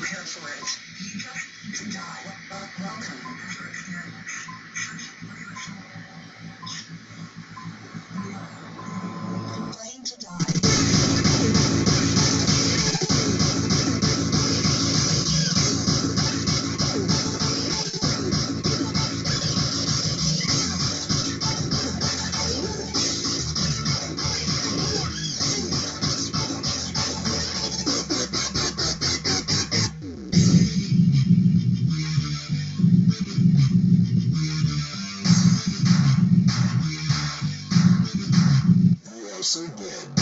prepare for it. To die. Welcome. すんだよ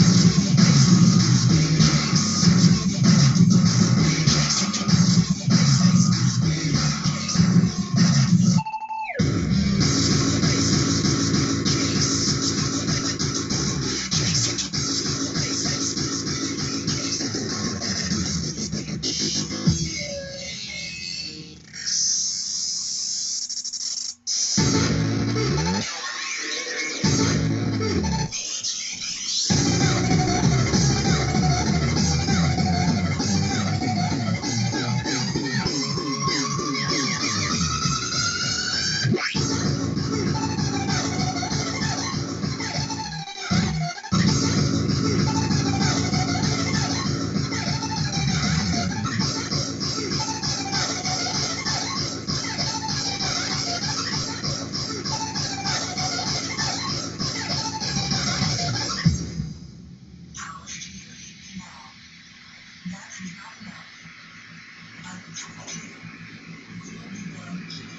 Thank you.